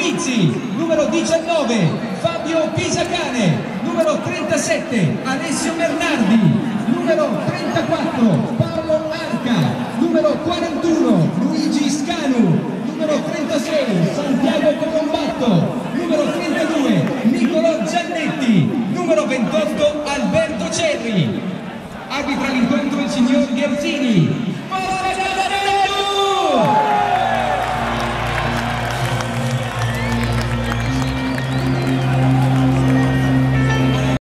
Numero Mizzi, numero 19 Fabio Pisacane, numero 37 Alessio Bernardi, numero 34 Paolo Arca, numero 41 Luigi Scanu, numero 36 Santiago Colombatto, numero 32 Nicolo Giannetti, numero 28 Alberto Cerri. Arbitra l'incontro il signor Gherzini,